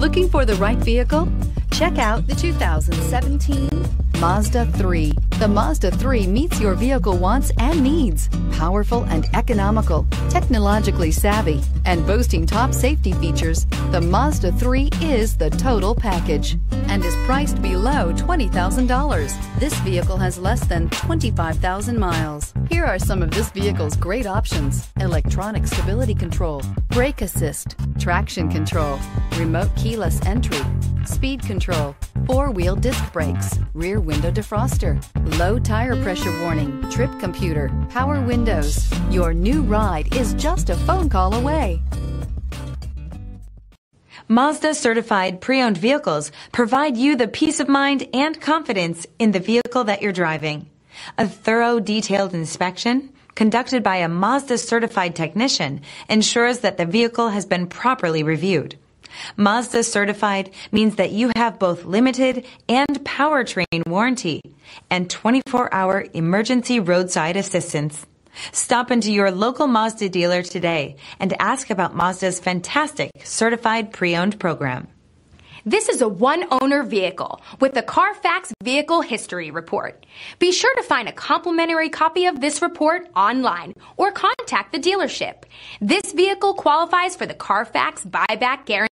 Looking for the right vehicle? Check out the 2017 Mazda 3. The Mazda 3 meets your vehicle wants and needs. Powerful and economical, technologically savvy, and boasting top safety features, the Mazda 3 is the total package and is priced below $20,000. This vehicle has less than 25,000 miles. Here are some of this vehicle's great options. Electronic stability control, brake assist, traction control, remote keyless entry, speed control, four-wheel disc brakes, rear window defroster, low tire pressure warning, trip computer, power windows. Your new ride is just a phone call away. Mazda certified pre-owned vehicles provide you the peace of mind and confidence in the vehicle that you're driving. A thorough detailed inspection conducted by a Mazda certified technician ensures that the vehicle has been properly reviewed. Mazda certified means that you have both limited and powertrain warranty and 24 hour emergency roadside assistance. Stop into your local Mazda dealer today and ask about Mazda's fantastic certified pre-owned program. This is a one owner vehicle with the Carfax Vehicle History Report. Be sure to find a complimentary copy of this report online or contact the dealership. This vehicle qualifies for the Carfax buyback guarantee.